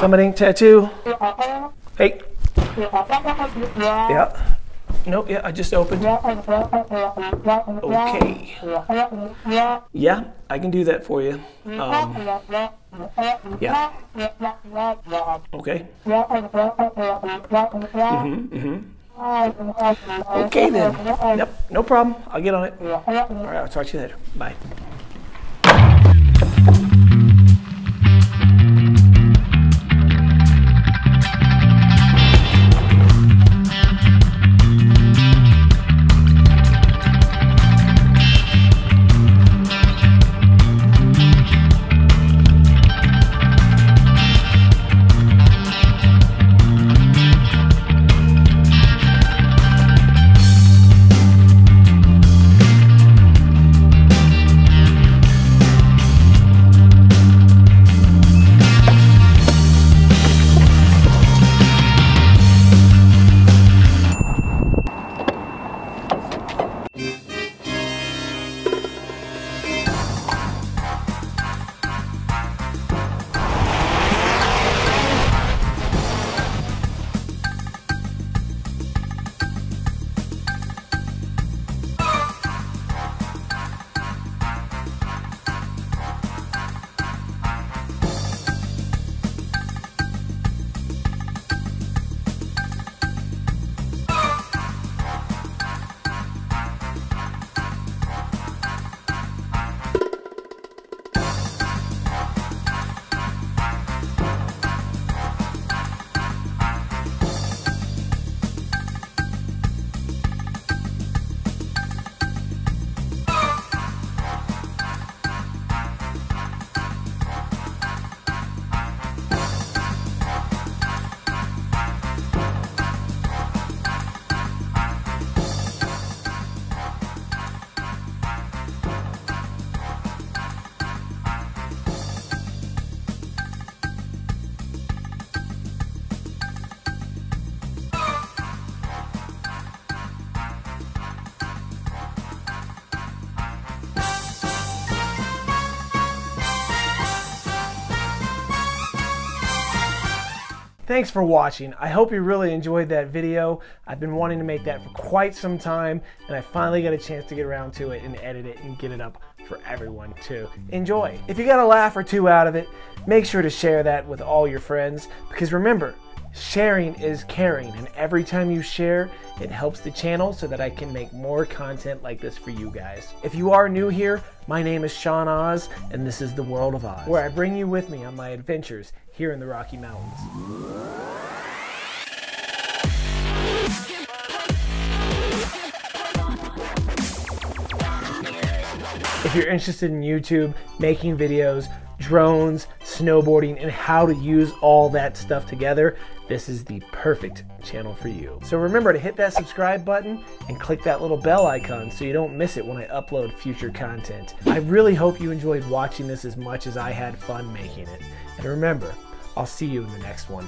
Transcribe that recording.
Summit ink tattoo. Hey. Yeah. Nope, yeah, I just opened. Okay. Yeah, I can do that for you. Um, yeah. Okay. Mm-hmm, mm-hmm. Okay then. Yep, no problem. I'll get on it. All right, I'll talk to you later. Bye. Thanks for watching. I hope you really enjoyed that video. I've been wanting to make that for quite some time and I finally got a chance to get around to it and edit it and get it up for everyone to enjoy. If you got a laugh or two out of it, make sure to share that with all your friends because remember, sharing is caring and every time you share, it helps the channel so that I can make more content like this for you guys. If you are new here, my name is Sean Ozz and this is The World of Ozz, where I bring you with me on my adventures here in the Rocky Mountains. If you're interested in YouTube, making videos, drones, snowboarding, and how to use all that stuff together, this is the perfect channel for you. So remember to hit that subscribe button and click that little bell icon so you don't miss it when I upload future content. I really hope you enjoyed watching this as much as I had fun making it. And remember, I'll see you in the next one.